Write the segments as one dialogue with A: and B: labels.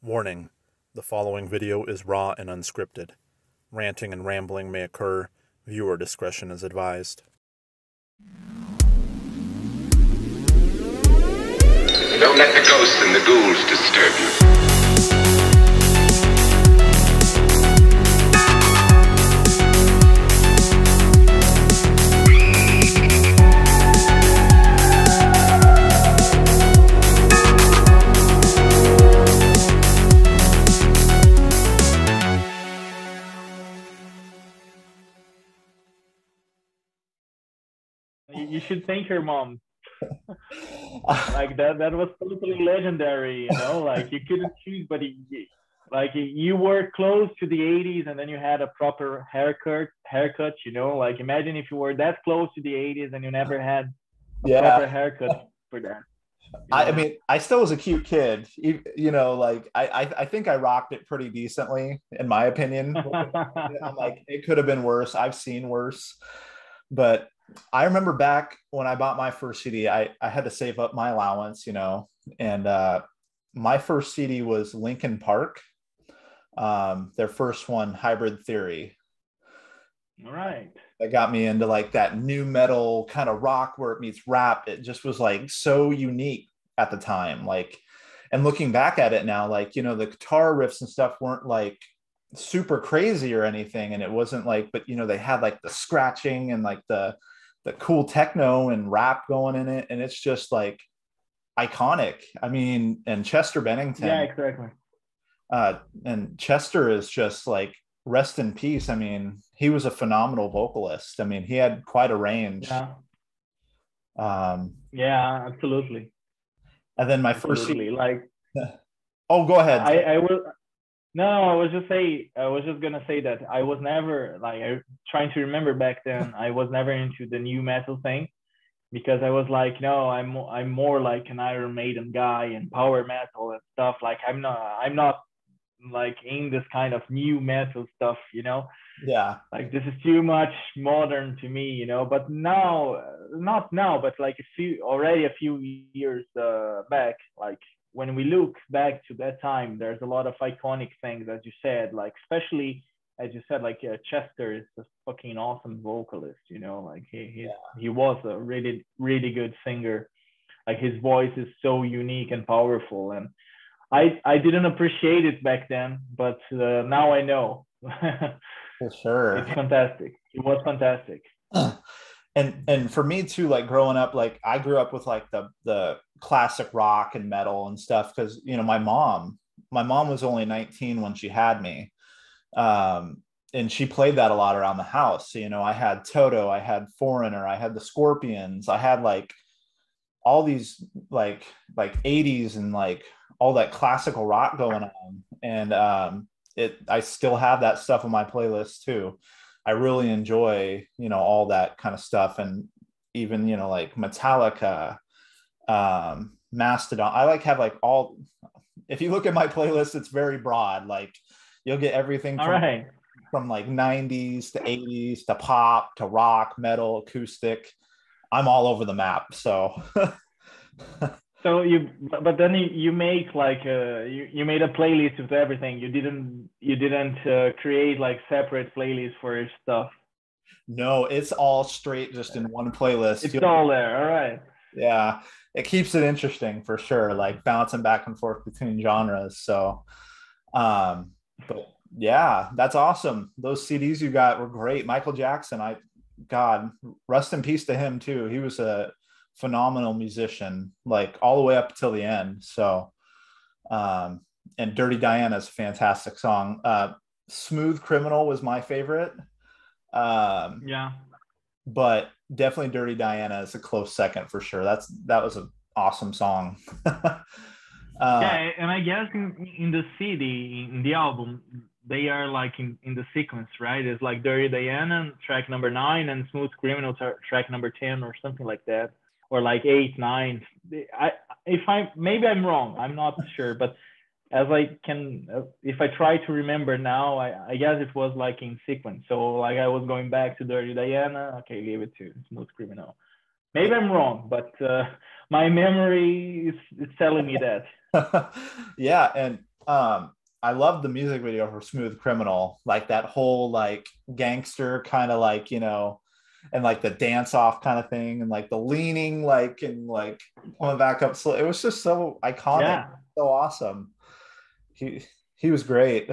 A: Warning the following video is raw and unscripted. Ranting and rambling may occur. Viewer discretion is advised.
B: Don't let the ghosts and the ghouls disturb you.
C: Should thank your mom. like that that was totally legendary, you know. Like you couldn't choose, but it, like you were close to the 80s, and then you had a proper haircut. Haircut, you know. Like imagine if you were that close to the 80s and you never had a
D: Yeah.
C: proper haircut for that. you
D: I, I mean, I still was a cute kid. You, you know, like I, I, I think I rocked it pretty decently, in my opinion. I'm like, it could have been worse. I've seen worse, but I remember back when I bought my first CD, I, I had to save up my allowance, you know, and uh, my first CD was Linkin Park, um, their first one, Hybrid Theory.
C: All right.
D: that got me into like that nu metal kind of rock where it meets rap. It just was like so unique at the time. Like, and looking back at it now, like, you know, the guitar riffs and stuff weren't like super crazy or anything. And it wasn't like, but you know, they had like the scratching and like the, the cool techno and rap going in it. And it's just like iconic. I mean, and Chester Bennington
C: Yeah, exactly.
D: uh, and Chester is just like rest in peace. I mean, he was a phenomenal vocalist. I mean, he had quite a range.
C: Yeah.
D: Um,
C: Yeah, absolutely.
D: and then my first,
C: Absolutely. Like
D: oh, go ahead.
C: I, I will. No, I was just say I was just gonna say that I was never like I trying to remember back then. I was never into the nu metal thing because I was like, no, I'm I'm more like an Iron Maiden guy and power metal and stuff. Like I'm not I'm not like in this kind of nu metal stuff, you know.
D: yeah,
C: Like this is too much modern to me, you know. But now, not now, but like a few already a few years uh, back, like when we look back to that time, there's a lot of iconic things, as you said, like especially as you said, like uh, Chester is a fucking awesome vocalist, you know, like he he, he was a really really good singer. Like his voice is so unique and powerful, and I I didn't appreciate it back then, but uh, now I know.
D: for sure.
C: it's fantastic. It was fantastic.
D: And and for me too, like growing up, like I grew up with like the the classic rock and metal and stuff because you know my mom, my mom was only 19 when she had me. Um, and she played that a lot around the house. So, you know, I had Toto, I had Foreigner, I had the Scorpions, I had like all these like like 80s and like all that classical rock going on. And um it I still have that stuff on my playlist too. I really enjoy, you know, all that kind of stuff and even, you know, like Metallica, um, Mastodon. I like have like all if you look at my playlist, it's very broad. Like you'll get everything from,
C: right.
D: from like 90s to 80s to pop to rock, metal, acoustic. I'm all over the map. So
C: So you, but then you, you make like uh you, you made a playlist with everything. You didn't you didn't uh, create like separate playlists for your stuff.
D: no, it's all straight just in one playlist.
C: It's
D: You'll-
C: all there. All right.
D: yeah it keeps it interesting for sure like bouncing back and forth between genres so um but yeah that's awesome those cds you got were great michael jackson i god rest in peace to him too he was a phenomenal musician like all the way up till the end so um and dirty diana is a fantastic song uh smooth criminal was my favorite um
C: Yeah.
D: but definitely Dirty Diana is a close second for sure. That's that was an awesome song. uh,
C: yeah, and I guess in, in the CD, in the album, they are like in, in the sequence, right? It's like Dirty Diana, track number nine, and Smooth Criminal, tra- track number ten, or something like that, or like eight, nine. I if I maybe I'm wrong, I'm not sure, but as I can, if I try to remember now, I, I guess it was like in sequence. So like I was going back to Dirty Diana, okay, leave it to Smooth Criminal. Maybe I'm wrong, but uh, my memory is, is telling me that.
D: yeah, and um, I love the music video for Smooth Criminal, like that whole like gangster kind of like you know, and like the dance off kind of thing, and like the leaning like and like coming back up slow. It was just so iconic,
C: Yeah.
D: so awesome. He he was great.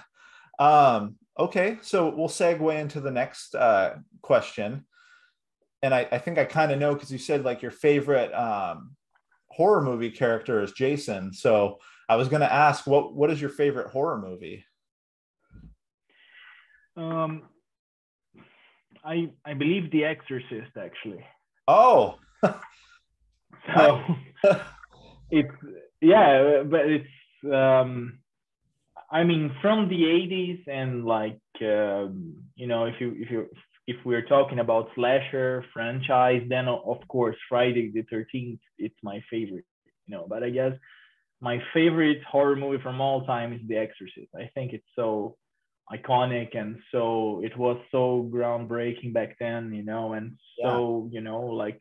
D: um, okay, so we'll segue into the next uh, question, and I, I think I kind of know because you said like your favorite um, horror movie character is Jason. So I was going to ask, what what is your favorite horror movie?
C: Um, I I believe The Exorcist actually.
D: Oh,
C: So it's yeah, but it's um, I mean from the 80s and like um, you know if you if you if we're talking about slasher franchise, then of course Friday the 13th it's my favorite. You know, but I guess my favorite horror movie from all time is The Exorcist. I think it's so iconic and so it was so groundbreaking back then, you know, and so you know like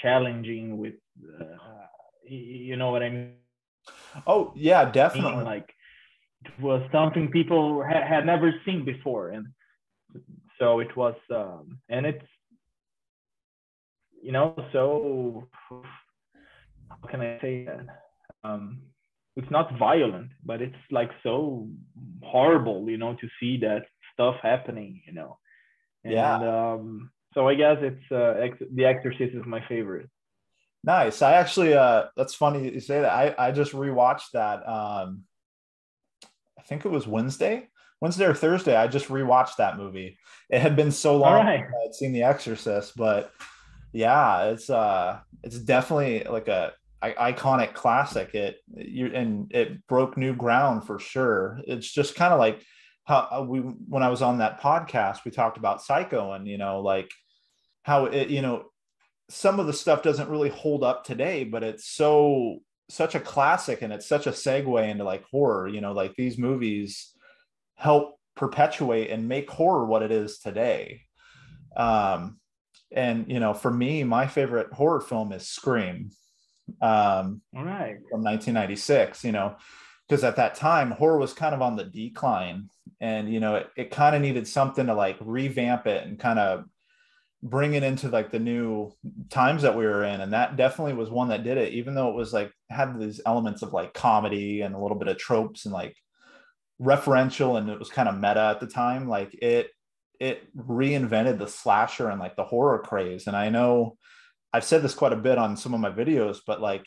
C: challenging with uh, you know what I mean?
D: oh yeah, definitely.
C: Like it was something people ha- had never seen before, and so it was, um, and it's you know so how can I say that? Um, it's not violent, but it's like so horrible, you know, to see that stuff happening, you know. And,
D: Yeah.
C: Um, so I guess it's uh, Ex- The Exorcist is my favorite.
D: Nice. I actually uh that's funny you say that. I I just rewatched that um I think it was Wednesday. Wednesday or Thursday. I just rewatched that movie. It had been so long
C: right.
D: since I'd seen The Exorcist, but yeah, it's uh it's definitely like a iconic classic. It you and it broke new ground for sure. It's just kind of like how uh, we when I was on that podcast, we talked about Psycho and you know like how it you know some of the stuff doesn't really hold up today, but it's so such a classic and it's such a segue into like horror. You know, like these movies help perpetuate and make horror what it is today. Um, and you know, for me, my favorite horror film is Scream um,
C: All right.
D: from 1996. You know, because at that time horror was kind of on the decline, and you know, it, it kind of needed something to like revamp it and kind of bring it into like the new times that we were in and that definitely was one that did it even though it was like had these elements of like comedy and a little bit of tropes and like referential and it was kind of meta at the time like it it reinvented the slasher and like the horror craze and i know i've said this quite a bit on some of my videos but like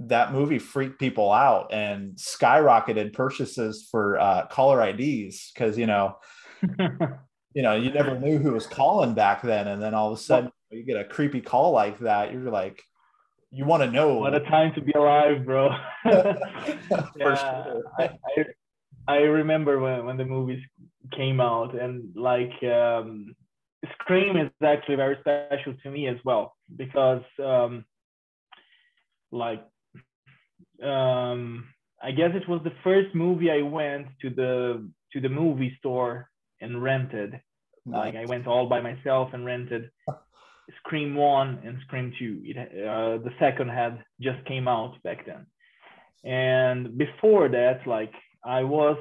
D: that movie freaked people out and skyrocketed purchases for uh, caller ids because you know you know, you never knew who was calling back then. And then all of a sudden you get a creepy call like that. You're like, you want to know.
C: what a time to be alive, bro. Yeah,
D: sure.
C: I, I, I remember when, when the movies came out and like um, Scream is actually very special to me as well because um, like um, I guess it was the first movie I went to the to the movie store and rented. Like I went all by myself and rented Scream One and Scream Two. It uh, the second had just came out back then, and before that, like I was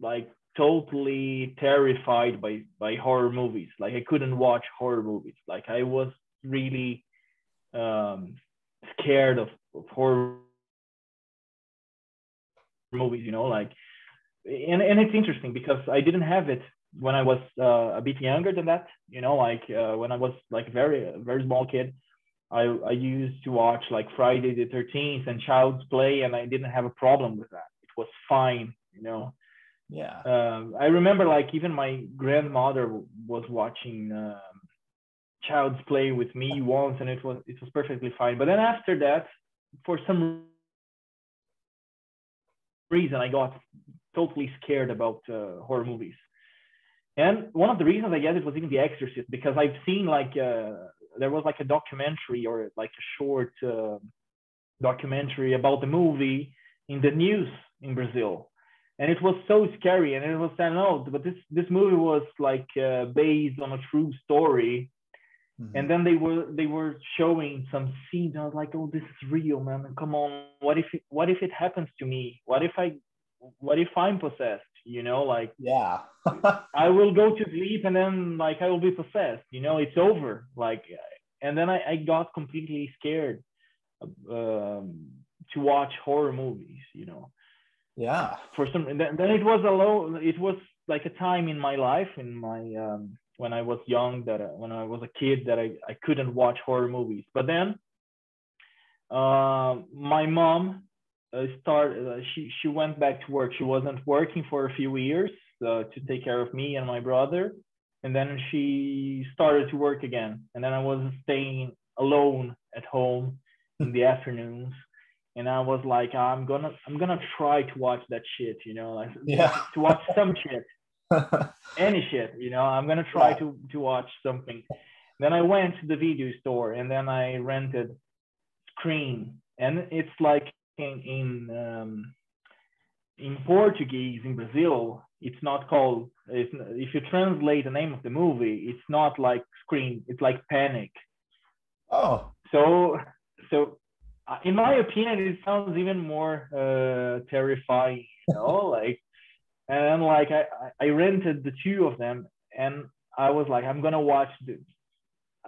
C: like totally terrified by by horror movies. Like I couldn't watch horror movies. Like I was really um, scared of, of horror movies. You know, like and and it's interesting because I didn't have it when I was uh, a bit younger than that, you know, like uh, when I was like very very small kid, I I used to watch like Friday the Thirteenth and Child's Play, and I didn't have a problem with that. It was fine, you know.
D: Yeah.
C: Um, I remember like even my grandmother was watching um, Child's Play with me once, and it was it was perfectly fine. But then after that, for some reason, I got totally scared about uh, horror movies. And one of the reasons I guess it was even The Exorcist because I've seen like uh, there was like a documentary or like a short uh, documentary about the movie in the news in Brazil, and it was so scary. And it was saying, no, but this this movie was like uh, based on a true story.
D: Mhm.
C: And then they were they were showing some scenes. I was like, oh, this is real, man. Come on, what if it, what if it happens to me? What if I what if i'm possessed you know like
D: yeah
C: i will go to sleep and then like i will be possessed you know it's over like and then i, I got completely scared um, to watch horror movies you know
D: yeah.
C: For some then, then it was a low it was like a time in my life in my um, when i was young that uh, when i was a kid that i, I couldn't watch horror movies. But then uh, my mom uh, started uh, she she went back to work. She wasn't working for a few years uh, to take care of me and my brother. And then she started to work again. And then i was staying alone at home in the afternoons and i was like i'm gonna i'm gonna try to watch that shit you know like
D: yeah.
C: to watch some shit. Any shit you know i'm gonna try
D: Yeah.
C: to to watch something. Then i went to the video store and then i rented scream. And it's like in in um, in portuguese in brazil it's not called it's, if you translate the name of the movie it's not like scream it's like panic.
D: Oh.
C: So so in my opinion it sounds even more uh, terrifying you know like and like I, I rented the two of them and i was like i'm gonna watch the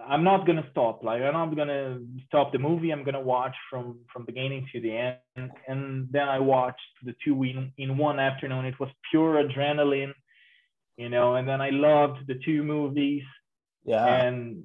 C: i'm not gonna stop. Like i'm not gonna stop the movie. I'm gonna watch from from beginning to the end. And then i watched the two in in one afternoon. It was pure adrenaline you know and then i loved the two movies.
D: Yeah.
C: And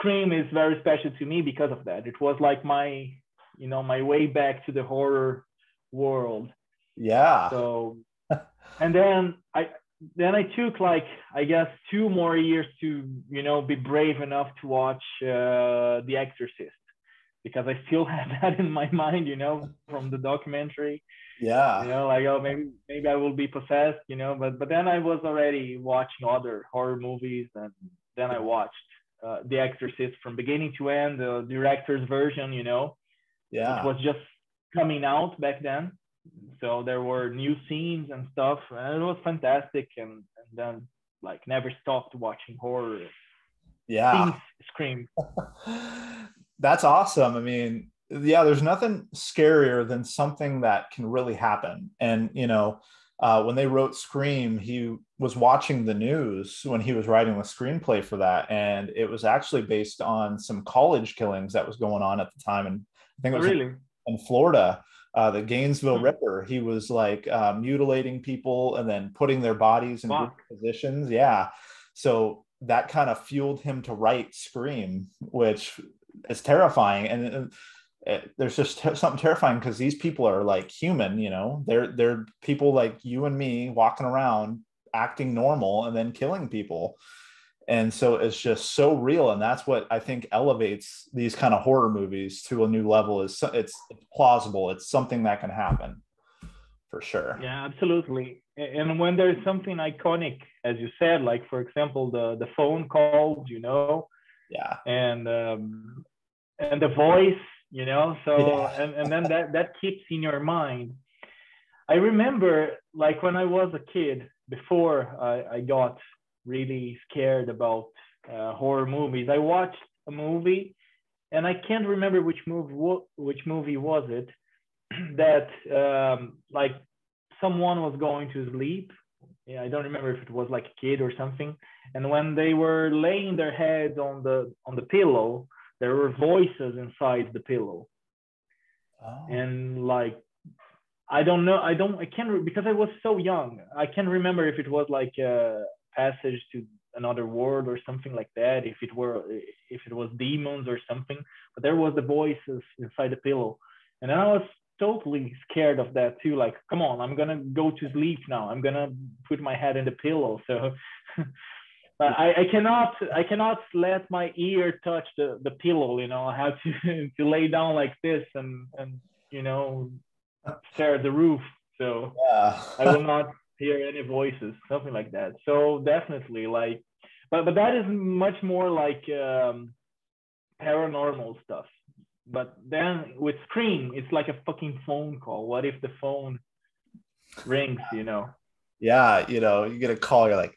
C: scream is very special to me because of that. It was like my you know my way back to the horror world.
D: Yeah.
C: So and then i then i took like i guess two more years to you know be brave enough to watch uh, the exorcist because i still have that in my mind you know from the documentary.
D: Yeah.
C: You know like oh maybe maybe i will be possessed you know but but then i was already watching other horror movies and then i watched uh, the exorcist from beginning to end the director's version you know?
D: Yeah.
C: it was just coming out back then. So there were new scenes and stuff and it was fantastic and, and then like never stopped watching horror.
D: Yeah.
C: Scream.
D: That's awesome. I mean, yeah, there's nothing scarier than something that can really happen. And, you know, uh, when they wrote Scream, he was watching the news when he was writing the screenplay for that. And it was actually based on some college killings that was going on at the time. And I think it was
C: really
D: in Florida, uh, the Gainesville
C: Hmm.
D: Ripper. He was like uh, mutilating people and then putting their bodies in positions. Yeah. So that kind of fueled him to write Scream, which is terrifying. And uh, it, there's just te- something terrifying because these people are like human, you know, they're they're people like you and me walking around acting normal and then killing people. And so it's just so real, and that's what I think elevates these kind of horror movies to a new level. Is so- it's, it's plausible. It's something that can happen, for sure.
C: yeah absolutely and when there's something iconic as you said like for example the the phone calls you know
D: Yeah.
C: and um, and the voice, you know. So and, and then that that keeps in your mind. I remember like when I was a kid before I, I got really scared about uh, horror movies. I watched a movie, and I can't remember which movie which movie was it that um, like someone was going to sleep. Yeah, I don't remember if it was like a kid or something. And when they were laying their heads on the on the pillow, there were voices inside the pillow
D: Oh.
C: and like i don't know i don't i can't re- because i was so young i can't remember if it was like a passage to another world or something like that if it were if it was demons or something but there was the voices inside the pillow and i was totally scared of that too like come on i'm gonna go to sleep now i'm gonna put my head in the pillow so but I, I cannot I cannot let my ear touch the, the pillow, you know. I have to to lay down like this and and you know stare at the roof. So
D: yeah.
C: I will not hear any voices, something like that. So definitely like but but that is much more like um paranormal stuff. But then with Scream, it's like a fucking phone call. What if the phone rings, you know?
D: yeah. You know, you get a call. You're like,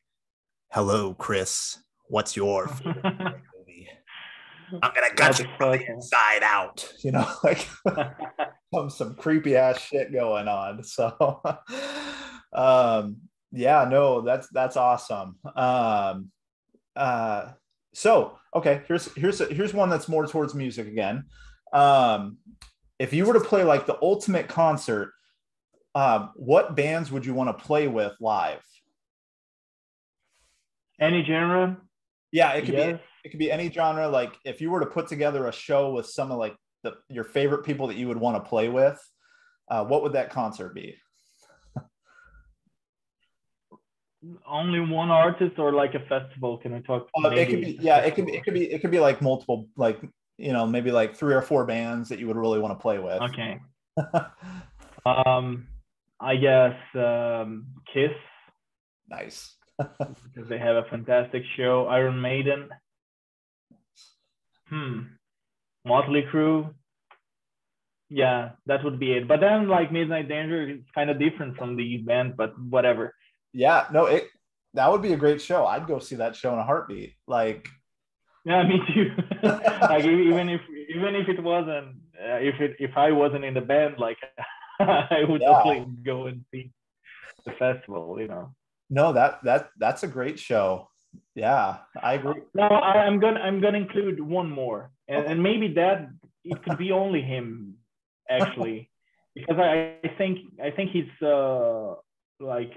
D: "Hello, Chris. What's your favorite movie?" I'm gonna gut you from the inside out. You know, like some some creepy ass shit going on. So, um, yeah, no, that's that's awesome. Um, uh, so okay, here's here's here's one that's more towards music again. Um, if you were to play like the ultimate concert, um, what bands would you want to play with live?
C: Any genre?
D: Yeah, it could
C: Yes.
D: be it could be any genre. Like if you were to put together a show with some of like the your favorite people that you would want to play with, uh, what would that concert be?
C: Only one artist or like a festival? Can we talk?
D: Uh, it could be yeah, it could be it could be it could be like multiple like you know maybe like three or four bands that you would really want to play with.
C: Okay. Um, I guess um, Kiss
D: nice.
C: Because they have a fantastic show. Iron Maiden. Hmm. Motley Crue. Yeah, that would be it. But then like Midnight Danger, it's kind of different from these bands, but whatever.
D: Yeah, no, it that would be a great show. I'd go see that show in a heartbeat. Like
C: Yeah, me too. like even if even if it wasn't uh, if it if I wasn't in the band, like I would
D: Yeah.
C: totally go and see the festival. You know.
D: No, that that that's a great show. Yeah, I agree.
C: No, I, I'm gonna I'm gonna include one more, and, and maybe that it could be only him, actually, because I, I think I think he's uh like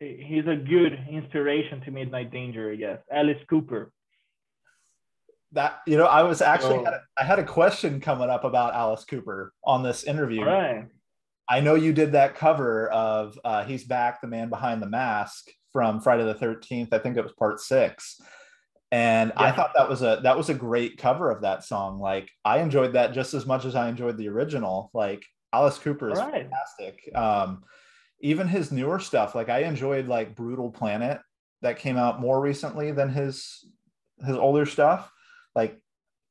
C: he's a good inspiration to Midnight Danger. I guess Alice Cooper.
D: That you know, I was actually
C: So-
D: had a, I had a question coming up about Alice Cooper on this interview.
C: All right.
D: I know you did that cover of uh, "He's Back," the man behind the mask from Friday the Thirteenth. I think it was part six, and I thought that was a that was a great cover of that song. Like I enjoyed that just as much as I enjoyed the original. Like Alice Cooper is
C: right.
D: fantastic. Um, even his newer stuff, like I enjoyed like Brutal Planet that came out more recently than his his older stuff. Like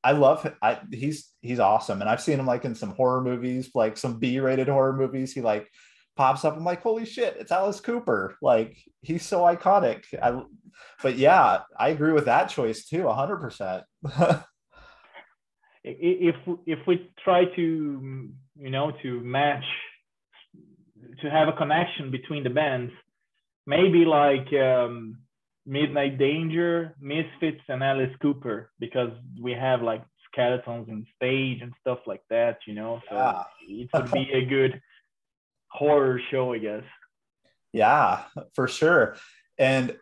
D: I love. I he's he's awesome, and I've seen him like in some horror movies, like some B-rated horror movies. He like pops up. I'm like, holy shit, it's Alice Cooper. Like he's so iconic. I, but yeah, I agree with that choice too, hundred percent.
C: If if we try to you know to match to have a connection between the bands maybe like um, midnight danger misfits and alice cooper because we have like skeletons in stage and stuff like that you know so
D: Yeah.
C: it would be a good horror show i guess
D: Yeah, for sure. And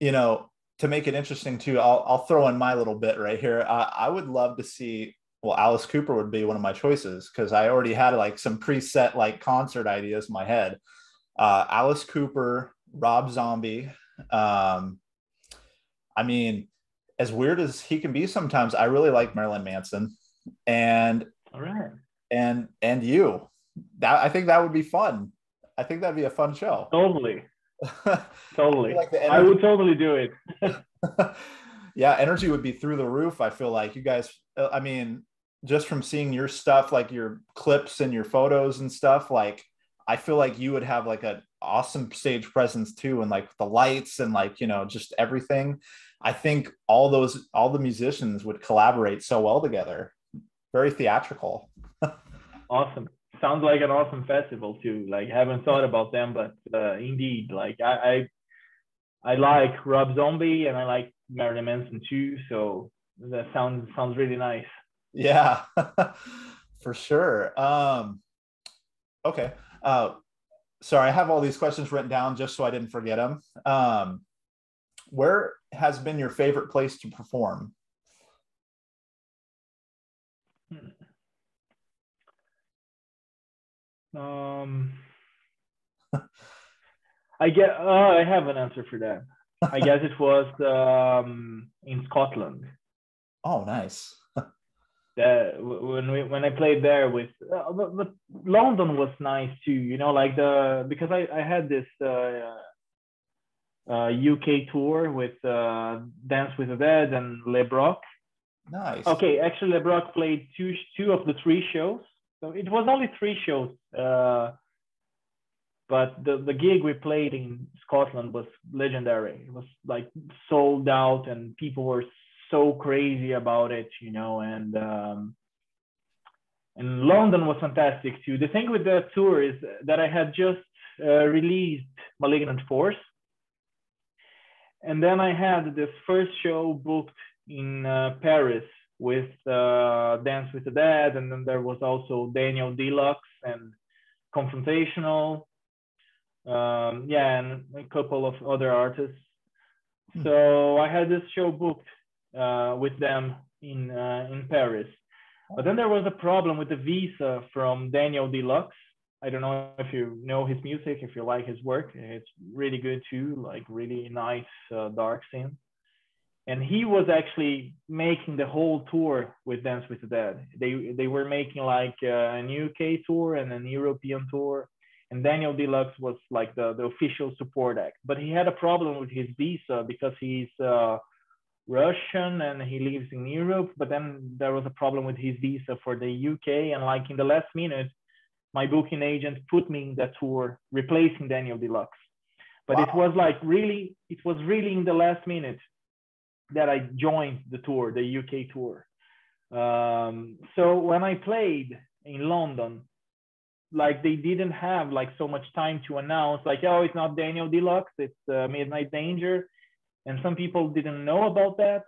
D: you know, to make it interesting too, I'll I'll throw in my little bit right here. I, I would love to see. Well, Alice Cooper would be one of my choices because I already had like some preset like concert ideas in my head. Uh, Alice Cooper, Rob Zombie. Um, I mean, as weird as he can be sometimes, I really like Marilyn Manson, and
C: all right
D: and and you. That I think that would be fun. I think that'd be a fun show.
C: totally totally
D: like the
C: i would totally do it
D: yeah, energy would be through the roof. I feel like you guys, uh, I mean, just from seeing your stuff, like your clips and your photos and stuff, like I feel like you would have like an awesome stage presence too, and like the lights and like, you know, just everything. I think all those, all the musicians would collaborate so well together. Very theatrical.
C: awesome sounds like an awesome festival too like haven't thought about them but uh, indeed like I, I i like rob zombie and i like marilyn manson too so that sounds sounds really nice
D: Yeah, for sure. Um, okay. Uh, sorry, I have all these questions written down just so I didn't forget them. Um, where has been your favorite place to perform?
C: um i get uh, i have an answer for that i guess it was um in scotland
D: Oh, nice.
C: That when we when I played there with uh, but, but London was nice too you know like the because I I had this uh, uh UK tour with uh Dance with the Dead and LeBrock
D: Nice.
C: okay actually LeBrock played two two of the three shows. So it was only three shows uh but the the gig we played in Scotland was legendary. It was like sold out and people were so crazy about it, you know, and um, and London was fantastic too. The thing with the tour is that I had just uh, released Malignant Force, and then I had this first show booked in uh, Paris with uh, Dance with the Dead, and then there was also Daniel Deluxe and Confrontational, um, yeah, and a couple of other artists. Hmm. So I had this show booked with them in uh, in Paris, but then there was a problem with the visa from Daniel Deluxe. I don't know if you know his music, if you like his work. It's really good too, like really nice uh, dark scene. And he was actually making the whole tour with Dance with the Dead. They they were making like uh, an UK tour and an European tour. And Daniel Deluxe was like the, the official support act. But he had a problem with his visa because he's uh, Russian and he lives in Europe. But then there was a problem with his visa for the UK. And like in the last minute, my booking agent put me in that tour, replacing Daniel Deluxe. But wow. it was like really, it was really in the last minute that I joined the tour, the UK tour. Um, so when I played in London, like they didn't have like so much time to announce, like, oh, it's not Daniel Deluxe, it's uh, Midnight Danger. And some people didn't know about that.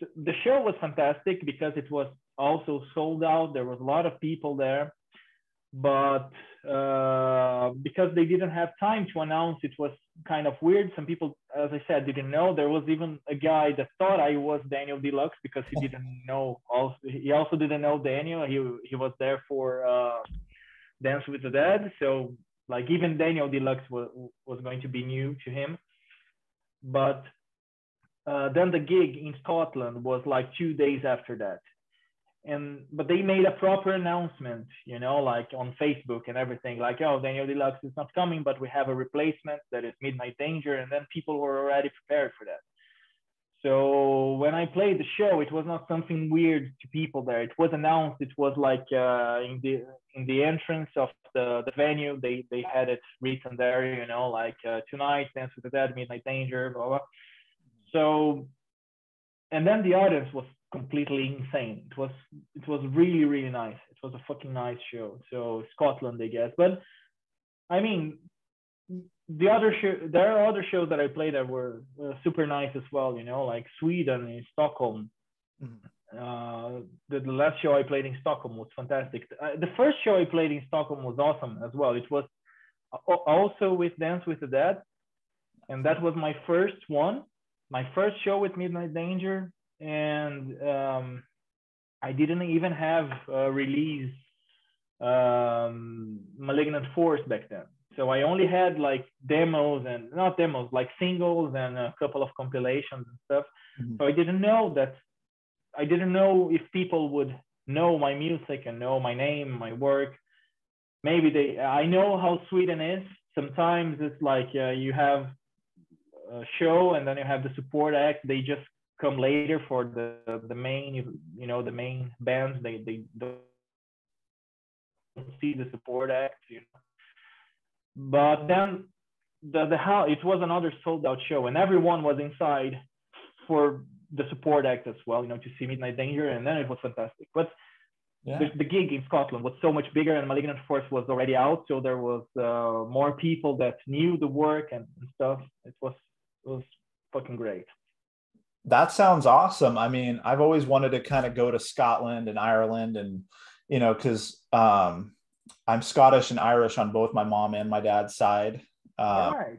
C: So the show was fantastic because it was also sold out. There was a lot of people there but uh, because they didn't have time to announce, it was kind of weird. Some people, as I said, didn't know. There was even a guy that thought I was Daniel Deluxe because he didn't know. Also, he also didn't know Daniel. He he was there for uh, Dance with the Dead, so like even Daniel Deluxe was was going to be new to him. But uh, then the gig in Scotland was like two days after that. And but they made a proper announcement you know like on facebook and everything like oh daniel deluxe is not coming but we have a replacement that is midnight danger and then people were already prepared for that so when i played the show it was not something weird to people there it was announced it was like uh, in the in the entrance of the, the venue they they had it written there you know like uh, tonight dance with the dead midnight danger blah blah so and then the audience was completely insane. It was it was really really nice. It was a fucking nice show. So Scotland, I guess. But I mean, the other show there are other shows that I played that were uh, super nice as well. You know, like Sweden in Stockholm. Mm-hmm. Uh, the, the, last show I played in Stockholm was fantastic. Uh, the first show I played in Stockholm was awesome as well. It was also with Dance with the Dead, and that was my first one, my first show with Midnight Danger and um, I didn't even have a release um, Malignant Force back then. So I only had like demos and not demos, like singles and a couple of compilations and stuff. Mm-hmm. So I didn't know that. I didn't know if people would know my music and know my name, my work. Maybe they. I know how Sweden is. Sometimes it's like uh, you have a show and then you have the support act. They just come later for the the main you know the main bands they they don't see the support act you know but then the the how it was another sold out show and everyone was inside for the support act as well you know to see midnight danger and then it was fantastic but yeah. the, the, gig in scotland was so much bigger and malignant force was already out so there was uh, more people that knew the work and, and stuff it was it was fucking great
D: that sounds awesome. I mean, I've always wanted to kind of go to Scotland and Ireland and, you know, because um, I'm Scottish and Irish on both my mom and my dad's side. Uh, right.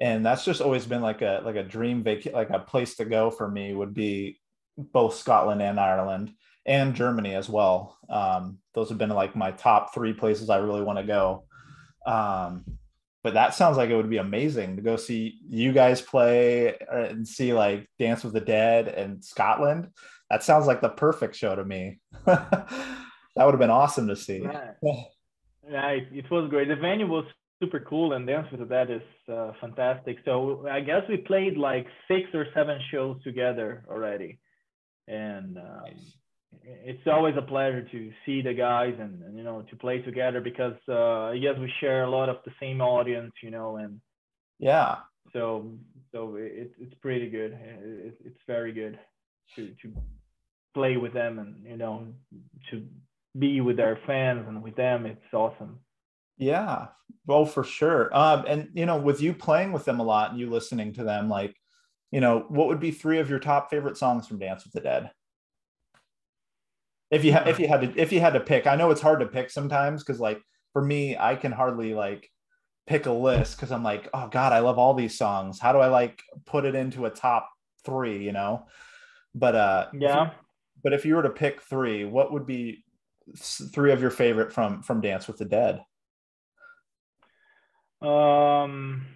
D: And that's just always been like a like a dream vac like a place to go for me would be both Scotland and Ireland and Germany as well. Um, those have been like my top three places I really want to go. Um, but that sounds like it would be amazing to go see you guys play and see like Dance with the Dead and Scotland. That sounds like the perfect show to me. that would have been awesome to see.
C: Yeah, it, it, was great. The venue was super cool, and Dance with the Dead is uh, fantastic. So I guess we played like six or seven shows together already, and um, it's always a pleasure to see the guys and, and you know to play together because uh, I guess we share a lot of the same audience, you know, and
D: yeah.
C: So so it, it's pretty good. It, it's very good. to to play with them and you know to be with their fans and with them. It's awesome.
D: Yeah, well, for sure. Um, and you know, with you playing with them a lot and you listening to them, like, you know, what would be three of your top favorite songs from Dance with the Dead? If you ha- if you had to if you had to pick, I know it's hard to pick sometimes because like for me, I can hardly like pick a list because I'm like, oh God, I love all these songs. How do I like put it into a top three? You know, but uh,
C: Yeah.
D: but if you were to pick three, what would be three of your favorite from from Dance with the Dead?
C: Um,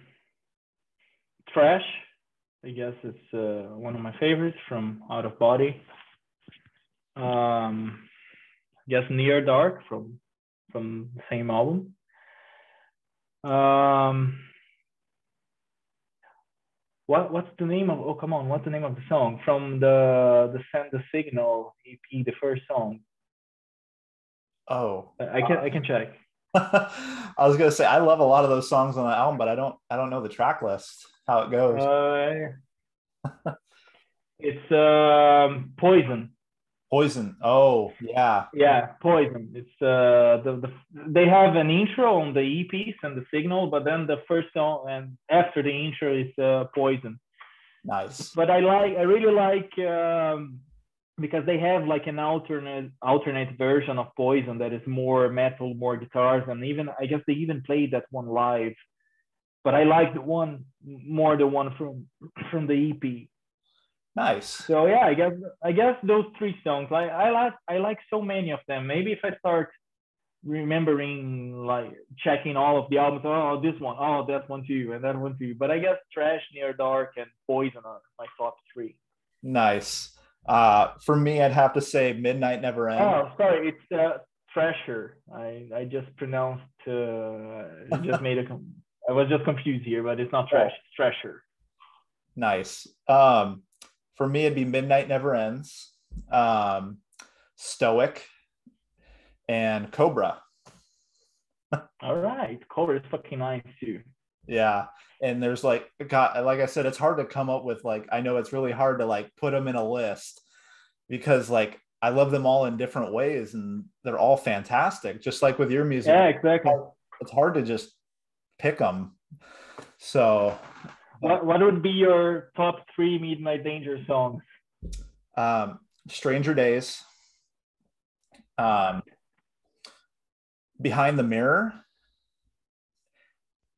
C: Trash, I guess it's uh, one of my favorites from Out of Body. Um, I guess Near Dark from from the same album. Um, what what's the name of? Oh, come on! What's the name of the song from the the Send the Signal EP? The first song.
D: Oh,
C: I can I can check.
D: I was gonna say I love a lot of those songs on the album, but I don't I don't know the track list how it goes.
C: Uh, it's um, Poison.
D: Poison. Oh yeah,
C: Yeah, Poison. It's uh the, the they have an intro on the EP Send the Signal, but then the first song and after the intro is uh, Poison.
D: nice.
C: But I like I really like um, because they have like an alternate alternate version of Poison that is more metal, more guitars, and even I guess they even played that one live. But I like the one more the one from from the EP.
D: Nice.
C: So yeah, I guess I guess those three songs. I I like I like so many of them. Maybe if I start remembering like checking all of the albums, oh this one, oh that one too, and that one too. But I guess Trash, Near Dark, and Poison are my top three.
D: Nice. Uh, for me, I'd have to say Midnight Never Ends.
C: Oh, sorry, it's uh, Thrasher. I I just pronounced. Uh, just made a. com- I was just confused here, but it's not Trash. It's Thrasher.
D: Nice. Um, for me, it'd be Midnight Never Ends, um, Stoic, and Cobra.
C: All right, Cobra is fucking nice too.
D: Yeah. And there's like, God, like I said, it's hard to come up with like, I know it's really hard to like put them in a list because like I love them all in different ways and they're all fantastic. Just like with your music,
C: Yeah, exactly.
D: it's hard to just pick them. So,
C: What what would be your top three Midnight Danger songs?
D: um, Stranger Days, um, Behind the Mirror,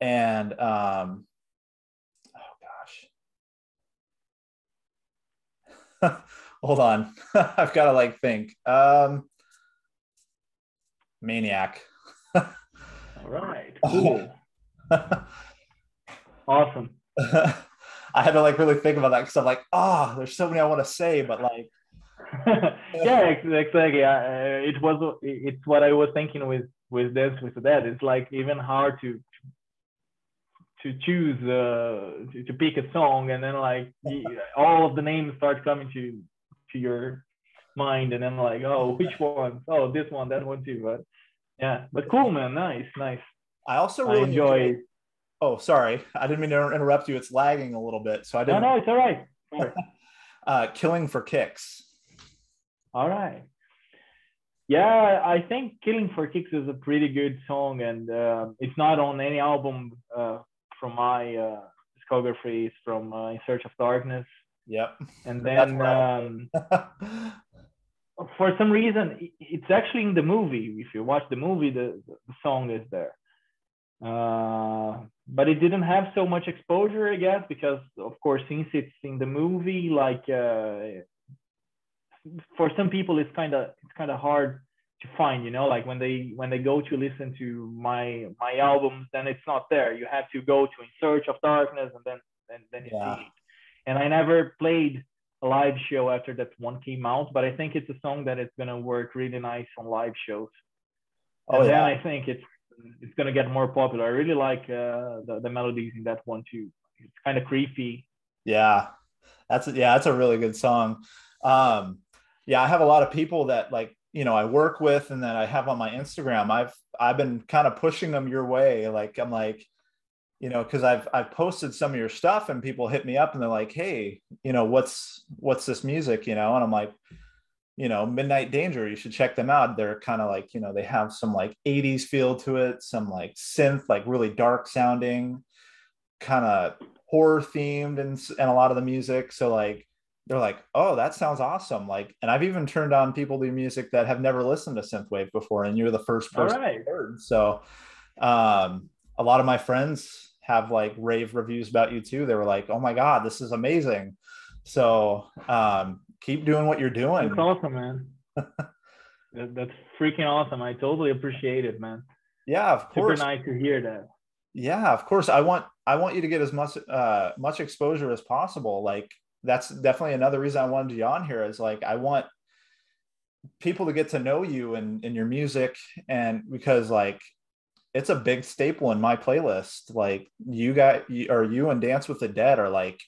D: and um, oh gosh, hold on, I've got to like think. Um, Maniac.
C: All right, cool, awesome.
D: I had to like really think about that because I'm like, oh, there's so many I want to say, but like,
C: yeah, exactly. Uh, it was it's what I was thinking with with this with that. It's like even hard to to choose uh, to, to pick a song, and then like all of the names start coming to to your mind, and then like oh which one? Oh this one, that one too. But yeah, but cool man, nice, nice.
D: I also
C: I
D: really
C: enjoy
D: enjoyed- Oh, sorry, I didn't mean to interrupt you. It's lagging a little bit, so I didn't.
C: no, no it's all right.
D: Uh, Killing for Kicks.
C: All right. Yeah, I think "Killing for Kicks" is a pretty good song, and uh, it's not on any album uh, from my uh, discography. It's from uh, "In Search of Darkness,"
D: Yep.
C: and then um, for some reason, it's actually in the movie. If you watch the movie, the, the song is there. Uh, but it didn't have so much exposure, I guess, because of course, since it's in the movie, like uh, for some people, it's kind of it's kind of hard to find. You know, like when they when they go to listen to my my albums, then it's not there. You have to go to In Search of Darkness, and then then then you
D: Yeah.
C: see it. And I never played a live show after that one came out, but I think it's a song that it's gonna work really nice on live shows.
D: Oh
C: and
D: yeah.
C: I think it's it's gonna get more popular. I really like uh, the the melodies in that one too. It's kind of creepy.
D: Yeah. That's yeah, that's a really good song. Um, yeah, I have a lot of people that like, you know, I work with and that I have on my Instagram. I've I've been kind of pushing them your way. Like I'm like, you know, because I've I've posted some of your stuff and people hit me up and they're like, hey, you know, what's what's this music, you know, and I'm like, you know, Midnight Danger, you should check them out. They're kind of like, you know, they have some like 80s feel to it, some like synth, like really dark sounding, kind of horror themed and and a lot of the music. So like they're like, oh, that sounds awesome. Like, and I've even turned on people do music that have never listened to synthwave before, and you're the first person
C: All right.
D: heard. So um a lot of my friends have like rave reviews about you too. They were like, oh my God, this is amazing. So um keep doing what you're doing.
C: That's awesome, man. that, that's freaking awesome. I totally appreciate it, man.
D: Yeah, of course.
C: Super nice to hear that.
D: Yeah, of course. I want I want you to get as much uh much exposure as possible. Like that's definitely another reason I wanted you on here is like I want people to get to know you and, and your music and because like it's a big staple in my playlist. Like you got or you and Dance with the Dead are like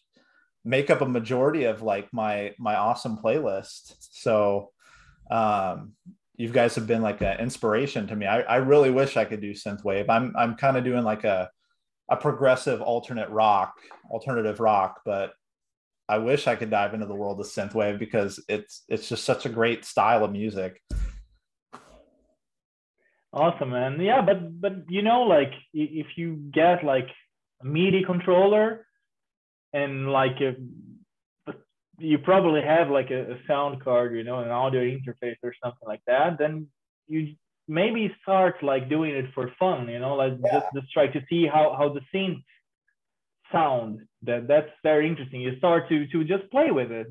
D: make up a majority of like my my awesome playlist. So um you guys have been like an inspiration to me. I, I really wish I could do synthwave. I'm I'm kind of doing like a a progressive alternate rock, alternative rock, but I wish I could dive into the world of synthwave because it's it's just such a great style of music.
C: Awesome, man. Yeah, but but you know, like if you get like a MIDI controller and like a, you probably have like a, a sound card, you know, an audio interface or something like that, then you maybe start like doing it for fun, you know, like
D: Yeah.
C: just, just try to see how how the synth sound. That that's very interesting. You start to to just play with it.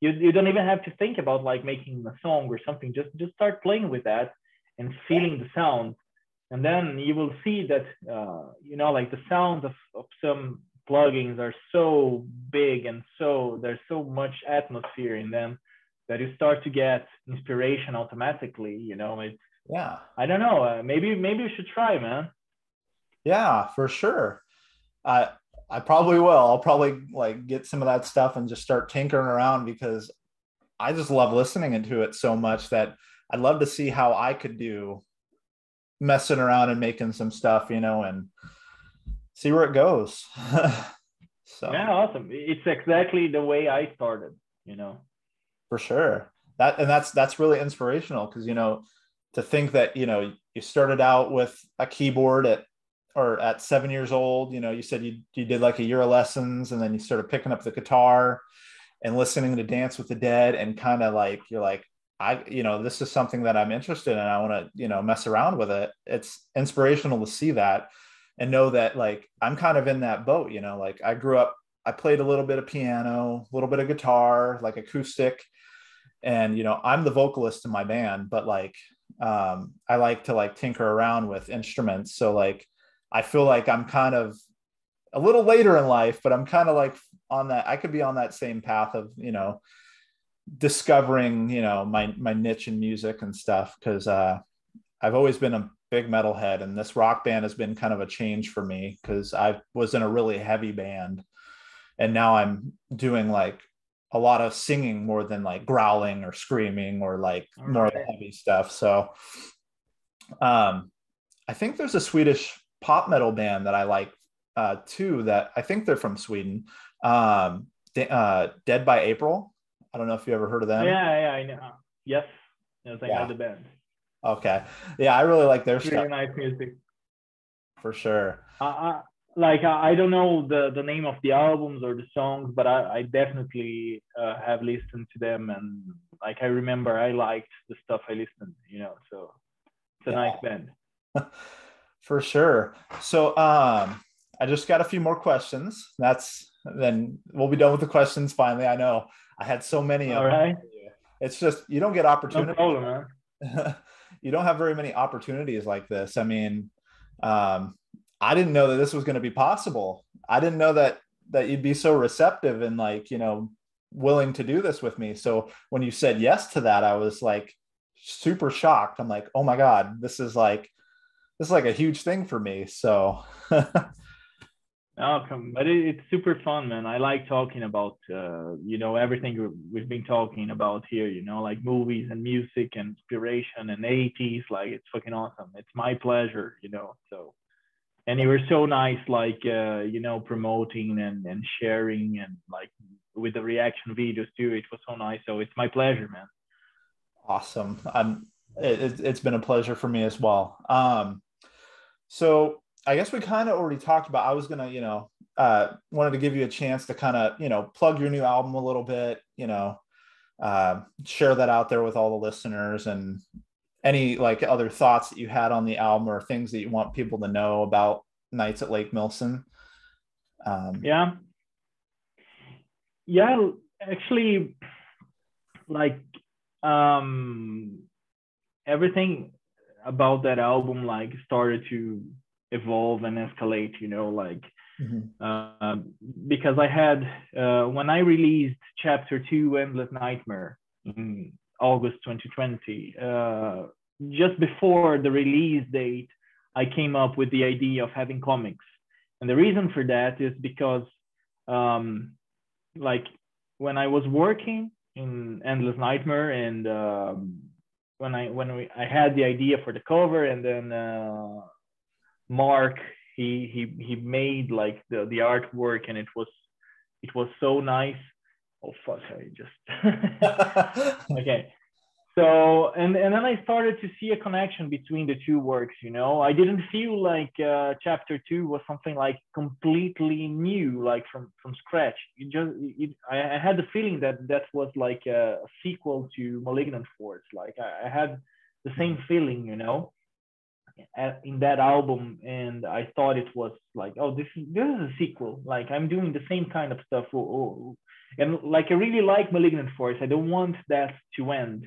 C: You you don't even have to think about like making a song or something. Just just start playing with that and feeling the sound and then you will see that uh, you know like the sound of, of some plugins are so big and so there's so much atmosphere in them that you start to get inspiration automatically you know it's
D: Yeah.
C: i don't know uh, maybe maybe you should try man
D: Yeah, for sure. I I probably will. I'll probably like get some of that stuff and just start tinkering around because I just love listening into it so much that I'd love to see how I could do messing around and making some stuff, you know, and see where it goes. so
C: yeah awesome it's exactly the way i started you know
D: for sure that and that's that's really inspirational because you know to think that you know you started out with a keyboard at or at seven years old you know you said you, you did like a year of lessons and then you started picking up the guitar and listening to dance with the dead and kind of like you're like i you know this is something that i'm interested in. I want to you know mess around with it. It's inspirational to see that and know that like i'm kind of in that boat you know like i grew up i played a little bit of piano a little bit of guitar like acoustic. And you know i'm the vocalist in my band but like um i like to like tinker around with instruments. So like i feel like i'm kind of a little later in life but i'm kind of like on that i could be on that same path of you know discovering you know my my niche in music and stuff because uh i've always been a big metalhead and this rock band has been kind of a change for me because i was in a really heavy band and now i'm doing like a lot of singing more than like growling or screaming or like
C: All
D: more of the
C: right.
D: heavy stuff so um i think there's a swedish pop metal band that i like uh too that i think they're from sweden um De- uh dead by april i don't know if you ever heard of them
C: yeah yeah i know yes yes i
D: Yeah.
C: know the band
D: okay yeah i really like their
C: it's
D: stuff
C: really nice music
D: for sure
C: I, I, like I, I don't know the the name of the albums or the songs, but I, I definitely uh, have listened to them and like I remember I liked the stuff I listened, you know. So it's a
D: Yeah.
C: nice band.
D: for sure so um i just got a few more questions that's then we'll be done with the questions finally i know i had so many of
C: All
D: them
C: right,
D: it's just you don't get
C: no
D: opportunities
C: problem, man.
D: you don't have very many opportunities like this. I mean, um, I didn't know that this was going to be possible. I didn't know that that you'd be so receptive and like you know willing to do this with me. So when you said yes to that, I was like super shocked. I'm like, oh my god, this is like this is like a huge thing for me. So
C: No, come, but it, it's super fun, man. I like talking about uh, you know everything we- we've been talking about here. You know, like movies and music and inspiration and 80s. Like it's fucking awesome. It's my pleasure, you know. So and you were so nice like uh, you know promoting and, and sharing and like with the reaction videos too it was so nice so it's my pleasure man
D: awesome i'm it, it's been a pleasure for me as well um so i guess we kind of already talked about i was gonna you know uh wanted to give you a chance to kind of you know plug your new album a little bit you know uh, share that out there with all the listeners and any like other thoughts that you had on the album or things that you want people to know about Nights at Lake Milsen.
C: Um, yeah, yeah. Actually, like um, everything about that album like started to evolve and escalate. You know, like Mm-hmm. Uh, because I had uh, when I released Chapter Two, Endless Nightmare in August 2020. Uh, just before the release date, I came up with the idea of having comics, and the reason for that is because, um, like, when I was working in Endless Nightmare and um, when I when we, I had the idea for the cover and then uh, Mark he he he made like the the artwork and it was it was so nice. Oh fuck i just okay so and and then i started to see a connection between the two works you know? I didn't feel like uh, chapter two was something like completely new like from from scratch. It just it, I, had the feeling that that was like a, sequel to malignant force. Like I, I had the same feeling you know in that album and i thought it was like oh this is this is a sequel. Like i'm doing the same kind of stuff. Oh, oh. and like i really like malignant force. I don't want that to end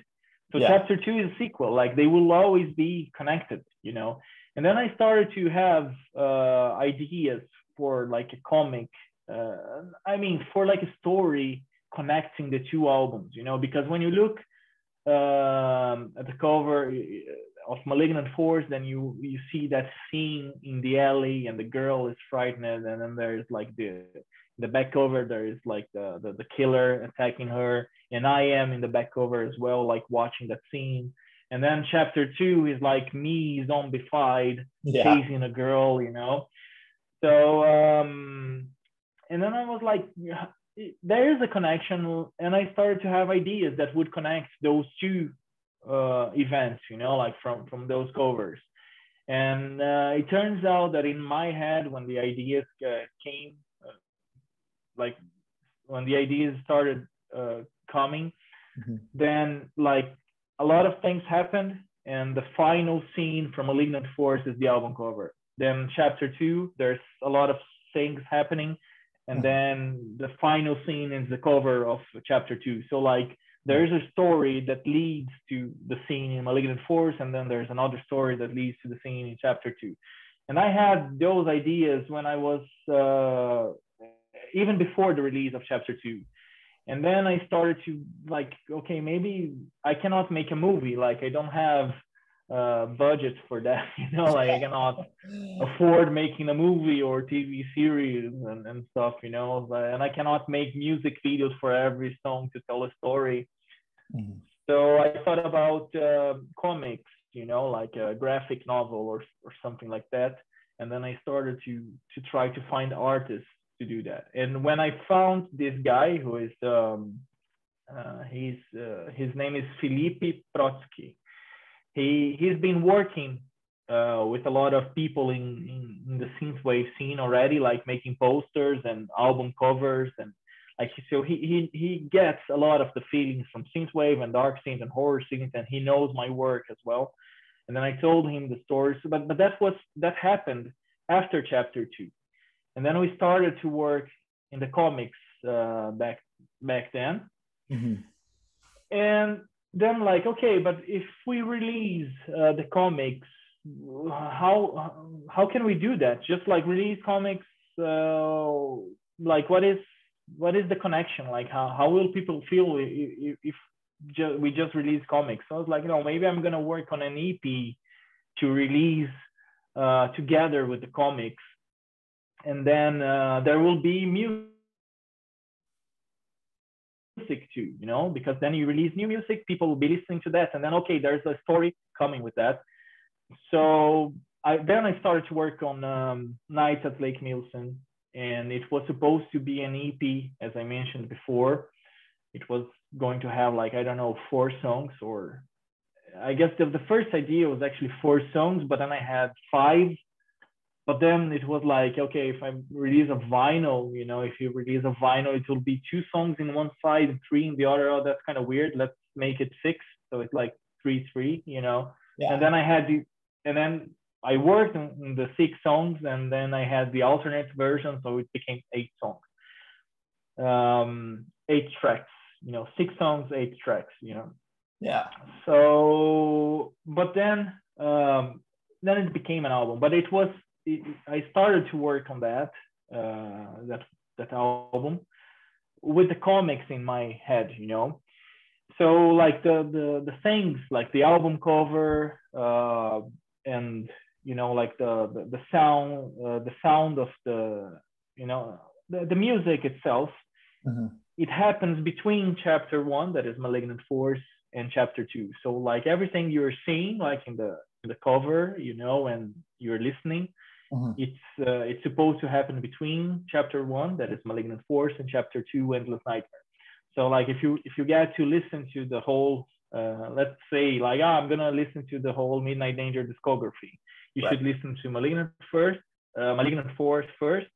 C: so yeah. chapter two is a sequel like they will always be connected you know and then i started to have uh, ideas for like a comic uh, i mean for like a story connecting the two albums you know because when you look um, at the cover of malignant force then you you see that scene in the alley and the girl is frightened and then there's like the the back cover there is like the, the, the killer attacking her and i am in the back cover as well like watching that scene and then chapter two is like me zombified yeah. chasing a girl you know so um and then i was like there is a connection and i started to have ideas that would connect those two uh, events, you know, like from from those covers. And uh, it turns out that in my head, when the ideas uh, came, like when the ideas started uh, coming, mm-hmm. then like a lot of things happened, and the final scene from *Malignant Force* is the album cover. Then chapter two, there's a lot of things happening, and mm-hmm. then the final scene is the cover of chapter two. So like there is a story that leads to the scene in Malignant Force, and then there's another story that leads to the scene in chapter two. And I had those ideas when I was uh, even before the release of chapter two. And then I started to like, okay, maybe I cannot make a movie. Like I don't have uh, budget for that. You know, like I cannot afford making a movie or TV series and, and stuff. You know, and I cannot make music videos for every song to tell a story. Mm-hmm. So I thought about uh, comics. You know, like a graphic novel or or something like that. And then I started to to try to find artists to do that. And when I found this guy who is um, uh, he's uh, his name is Felipe Protsky he he's been working uh, with a lot of people in, in, in the synthwave scene already, like making posters and album covers and like so he he he gets a lot of the feelings from synthwave and dark synth and horror synth, and he knows my work as well. And then I told him the stories, but but that was that happened after chapter two, and then we started to work in the comics uh, back back then. Mm-hmm. And then like okay but if we release uh, the comics how how can we do that just like release comics uh, like what is what is the connection like how, how will people feel if, if ju- we just release comics so i was like you know maybe i'm going to work on an ep to release uh, together with the comics and then uh, there will be music too, you know, because then you release new music, people will be listening to that, and then okay, there's a story coming with that. So I then I started to work on um, Nights at Lake Milsen, and it was supposed to be an EP, as I mentioned before. It was going to have like I don't know four songs, or I guess the, the first idea was actually four songs, but then I had five. But then it was like, okay, if I release a vinyl, you know, if you release a vinyl, it will be two songs in one side and three in the other. Oh, that's kind of weird. Let's make it six. So it's like three, three, you know.
D: Yeah.
C: And then I had the, and then I worked on the six songs, and then I had the alternate version, so it became eight songs, um, eight tracks. You know, six songs, eight tracks. You know.
D: Yeah.
C: So, but then, um, then it became an album. But it was, it, I started to work on that, uh, that that album, with the comics in my head. You know. So like the the the things like the album cover uh, and you know like the the, the sound uh, the sound of the you know the, the music itself
D: Mhm.
C: it happens between chapter one that is malignant force and chapter two so like everything you're seeing like in the in the cover you know and you're listening
D: Mhm.
C: it's uh, it's supposed to happen between chapter one that is malignant force and chapter two endless nightmare so like if you if you get to listen to the whole uh, let's say like ah, i'm gonna listen to the whole midnight danger discography you
D: Right.
C: should listen to malignant first uh, malignant force first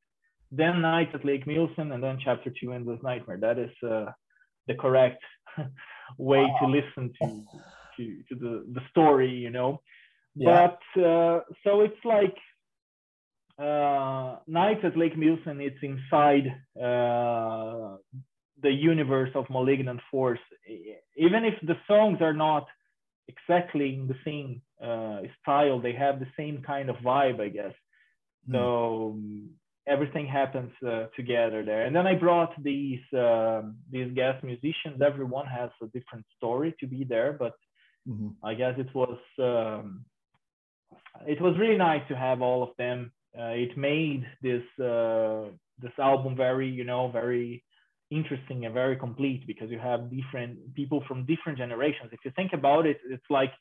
C: then nights at lake milsen and then chapter two endless nightmare that is uh, the correct way to listen to to, to the, the story you know
D: Yeah.
C: but uh, so it's like uh, Nights at Lake Milsen. It's inside uh, the universe of Malignant Force. Even if the songs are not exactly in the same uh, style, they have the same kind of vibe, I guess. So um, everything happens uh, together there. And then I brought these um these guest musicians. Everyone has a different story to be there, but
D: Mhm.
C: I guess it was um, it was really nice to have all of them. Uh, it made this uh, this album very you know very interesting and very complete because you have different people from different generations. If you think about it, it's like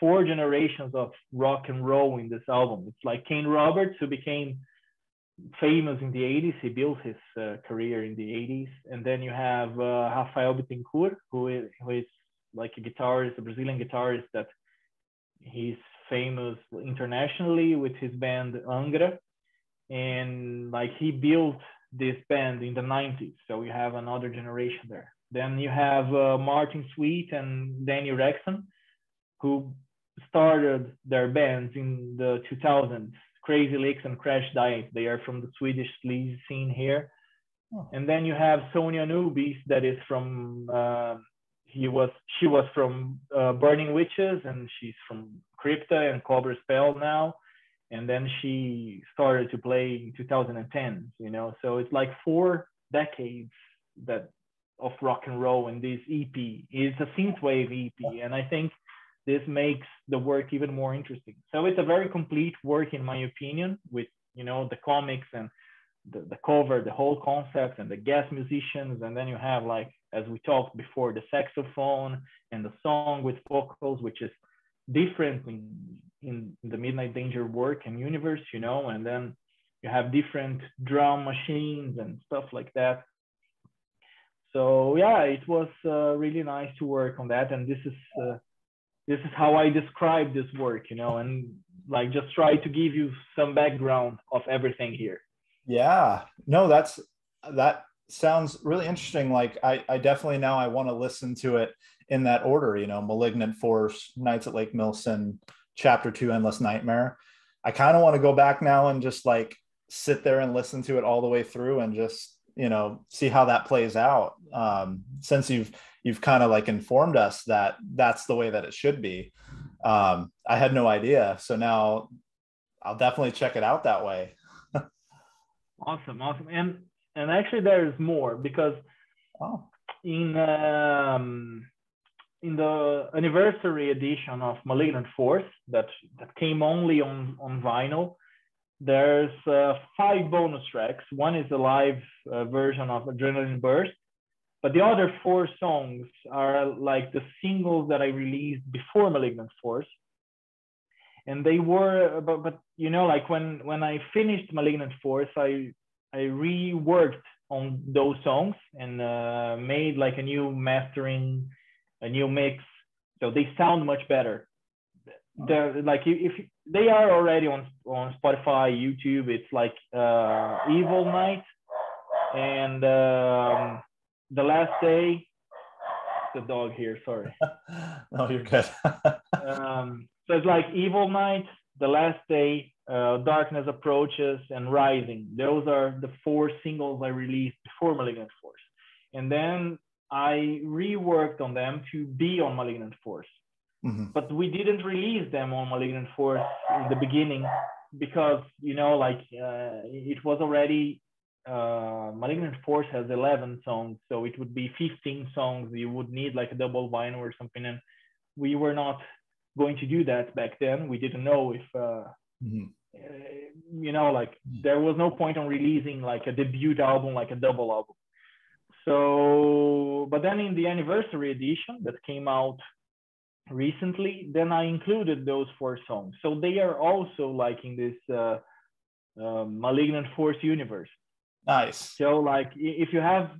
C: four generations of rock and roll in this album. It's like Kane Roberts who became famous in the 80s. He built his uh, career in the 80s, and then you have uh, Rafael Bittencourt, who is, who is like a guitarist, a Brazilian guitarist that he's famous internationally with his band Angra, and like he built this band in the 90s. So you have another generation there. Then you have uh, Martin Sweet and Danny Rexon, who started their bands in the 2000s. Crazy Lixx and Crash Diet. They are from the Swedish sleaze scene here.
D: Oh.
C: And then you have Sonia Anubis, that is from uh, he was she was from uh, Burning Witches and she's from Crypta and Cobra Spell now. And then she started to play in 2010, you know. So it's like four decades that of rock and roll in this EP. It's a synthwave EP, and I think this makes the work even more interesting. So it's a very complete work, in my opinion, with you know the comics and the, the cover, the whole concept, and the guest musicians, and then you have like as we talked before, the saxophone and the song with vocals, which is different in in the Midnight Danger work and universe, you know, and then you have different drum machines and stuff like that. So yeah, it was uh, really nice to work on that, and this is uh, this is how I describe this work, you know, and like just try to give you some background of everything here.
D: Yeah. No, that's that sounds really interesting. Like I, I definitely now I want to listen to it in that order, you know, Malignant Force, Nights at Lake Milsen, chapter two, Endless Nightmare. I kind of want to go back now and just like sit there and listen to it all the way through and just, you know, see how that plays out. Um, since you've you've kind of like informed us that that's the way that it should be. Um, I had no idea. So now I'll definitely check it out that way.
C: Awesome, awesome, and and actually there is more because
D: Oh,
C: in um, in the anniversary edition of Malignant Force that that came only on on vinyl, there's uh, five bonus tracks. One is a live uh, version of Adrenaline Burst, but the other four songs are like the singles that I released before Malignant Force. and they were but but you know like when when I finished Malignant Force, I I reworked on those songs and uh, made like a new mastering, a new mix, so they sound much better. The like if they are already on on Spotify, YouTube, it's like uh, Evil Night and um, the last day. The dog here, sorry.
D: no, you're good.
C: um, so it's like Evil Night, The Last Day, uh, Darkness Approaches, and Rising. Those are the four singles I released before Malignant Force. And then I reworked on them to be on Malignant Force.
D: Mm-hmm.
C: But we didn't release them on Malignant Force in the beginning because, you know, like uh, it was already, uh, Malignant Force has 11 songs. So it would be 15 songs. You would need like a double vinyl or something. And we were not going to do that back then. We didn't know if, uh,
D: mm-hmm.
C: uh, you know, like there was no point on releasing like a debut album, like a double album. So, but then in the anniversary edition that came out recently, then I included those four songs. So they are also like in this uh, uh, Malignant Force universe.
D: Nice.
C: So like if you have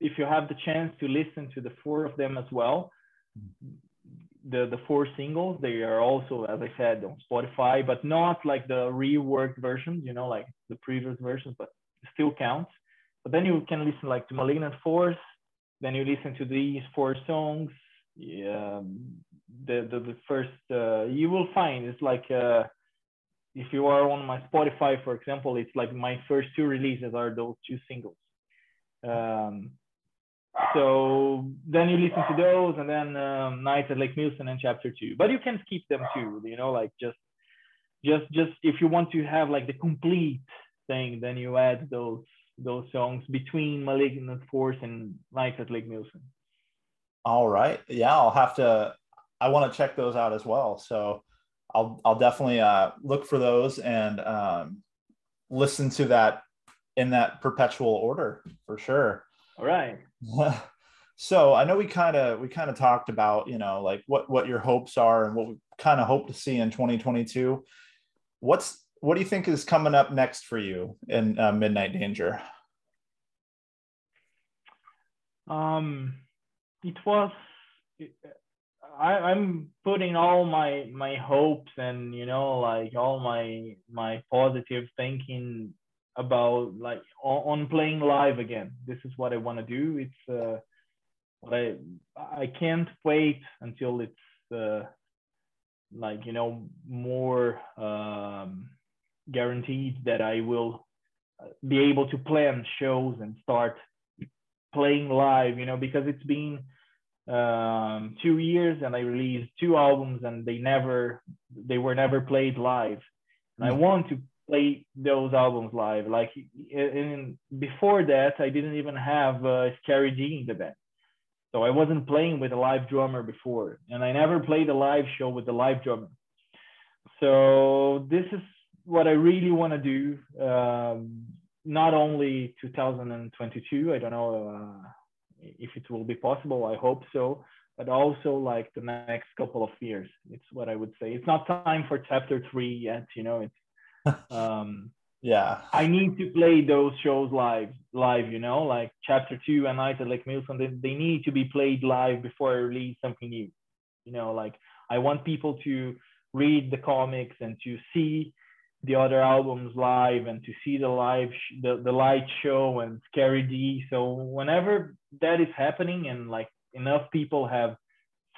C: if you have the chance to listen to the four of them as well, the the four singles they are also as I said on Spotify, but not like the reworked versions, you know, like the previous versions, but still counts. But then you can listen like to Malignant Force, then you listen to these four songs. Yeah, the the, the first uh, you will find it's like uh, if you are on my Spotify, for example, it's like my first two releases are those two singles. Um, so then you listen to those, and then um, Nights at Lake Milsen and Chapter Two. But you can skip them too. You know, like just just just if you want to have like the complete thing, then you add those those songs between Malignant Force and Nights at Lake Milsen.
D: All right. Yeah, I'll have to. I want to check those out as well. So I'll I'll definitely uh, look for those and um, listen to that in that perpetual order for sure.
C: All right.
D: so I know we kind of we kind of talked about you know like what what your hopes are and what we kind of hope to see in 2022. What's what do you think is coming up next for you in uh, Midnight Danger?
C: Um, it was. I, I'm putting all my my hopes and you know like all my my positive thinking about like on, on playing live again. This is what I want to do. It's uh, what I I can't wait until it's uh, like you know more um, guaranteed that I will be able to plan shows and start playing live. You know because it's been um, two years and I released two albums and they never they were never played live. And I want to play those albums live. Like in, before that, I didn't even have uh, Scary D in the band, so I wasn't playing with a live drummer before, and I never played a live show with a live drummer. So this is what I really want to do. Um, not only 2022, I don't know uh, if it will be possible. I hope so, but also like the next couple of years. It's what I would say. It's not time for chapter three yet. You know, it's um
D: yeah
C: i need to play those shows live live you know like chapter two and night at lake milsen they, they need to be played live before i release something new you know like i want people to read the comics and to see the other albums live and to see the live sh- the, the light show and scary d so whenever that is happening and like enough people have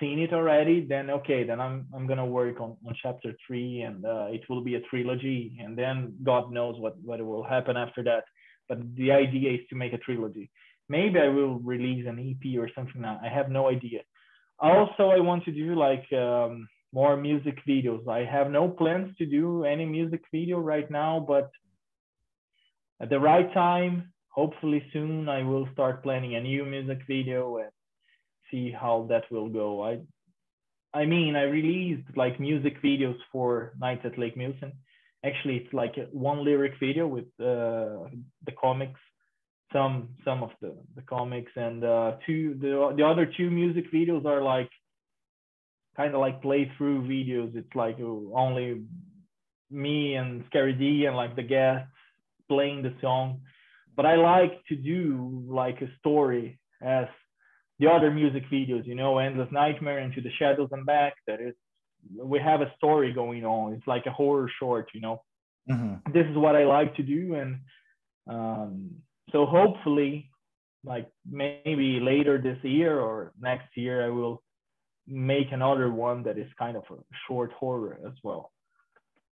C: seen it already, then okay, then I'm I'm gonna work on, on chapter three, and uh, it will be a trilogy, and then God knows what what will happen after that. But the idea is to make a trilogy. Maybe I will release an EP or something. Now I have no idea. Also, I want to do like um, more music videos. I have no plans to do any music video right now, but at the right time, hopefully soon, I will start planning a new music video and see how that will go. I I mean, I released like music videos for Nights at Lake Milsen. Actually, it's like one lyric video with uh, the comics, some some of the the comics, and uh, two the the other two music videos are like kind of like playthrough videos. It's like only me and Scary D and like the guests playing the song. But I like to do like a story as the other music videos, you know, Endless Nightmare, Into the Shadows and Back. That is, we have a story going on. It's like a horror short, you know. Mm-hmm. This is what I like to do, and um, so hopefully, like maybe later this year or next year, I will make another one that is kind of a short horror as well.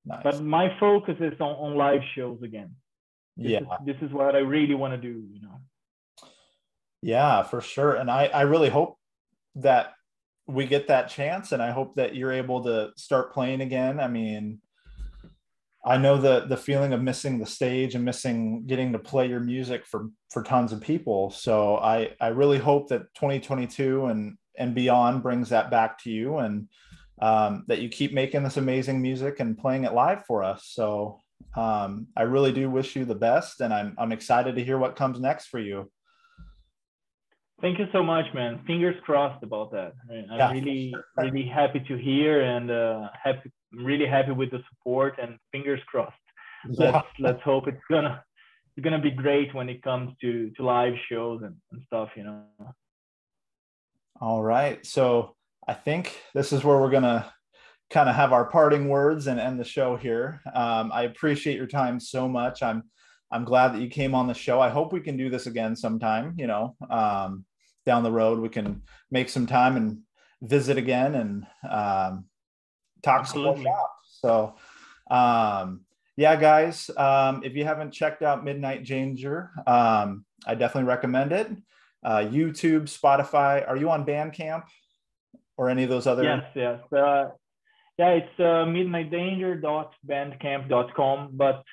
C: Nice. But my focus is on, on live shows again. This
D: yeah.
C: Is, this is what I really want to do, you know.
D: Yeah, for sure. And I, I really hope that we get that chance and I hope that you're able to start playing again. I mean, I know the the feeling of missing the stage and missing getting to play your music for for tons of people. So I I really hope that 2022 and and beyond brings that back to you and um, that you keep making this amazing music and playing it live for us. So um, I really do wish you the best, and I'm I'm excited to hear what comes next for you.
C: Thank you so much, man. Fingers crossed about that. I'm yeah. really really happy to hear and uh, happy I'm really happy with the support and fingers crossed. Yeah. Let's let's hope it's gonna it's gonna be great when it comes to to live shows and, and stuff, you know.
D: All right. So I think this is where we're gonna kind of have our parting words and end the show here. Um, I appreciate your time so much. I'm I'm glad that you came on the show. I hope we can do this again sometime. You know, um, down the road we can make some time and visit again and um, talk Absolutely. some shop. So, um, yeah, guys, um, if you haven't checked out Midnight Danger, um, I definitely recommend it. Uh, YouTube, Spotify. Are you on Bandcamp or any of those other?
C: Yes, yes. Uh, yeah, it's uh, midnightdanger.bandcamp.com. But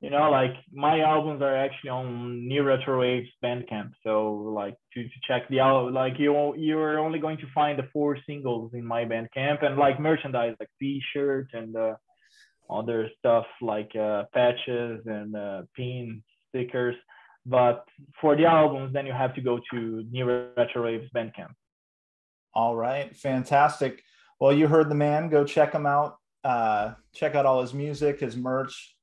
C: you know, like my albums are actually on New Retro Waves Bandcamp. So like to, to check the out, like you you're only going to find the four singles in my Bandcamp and like merchandise like T-shirt and uh, other stuff like uh, patches and uh, pin stickers. But for the albums, then you have to go to New Retro Waves Bandcamp.
D: All right, fantastic. Well, you heard the man. Go check him out. Uh, check out all his music, his merch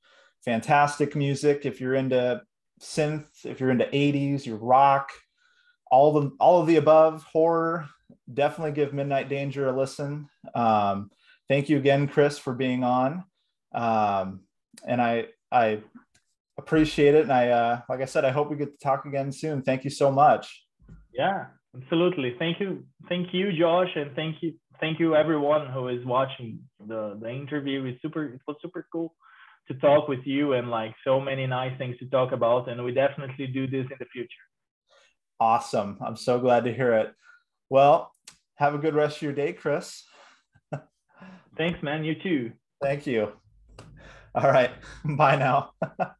D: fantastic music. If you're into synth, if you're into 80s, your rock, all the all of the above, horror, definitely give Midnight Danger a listen. Um, thank you again, Chris, for being on. Um, and I I appreciate it. And I uh, like I said, I hope we get to talk again soon. Thank you so much.
C: Yeah, absolutely. Thank you. Thank you, Josh, and thank you thank you everyone who is watching the the interview. It's super it was super cool to talk with you and like so many nice things to talk about. And we definitely do this in the future.
D: Awesome. I'm so glad to hear it. Well, have a good rest of your day, Chris.
C: Thanks, man. You too.
D: Thank you. All right. Bye now.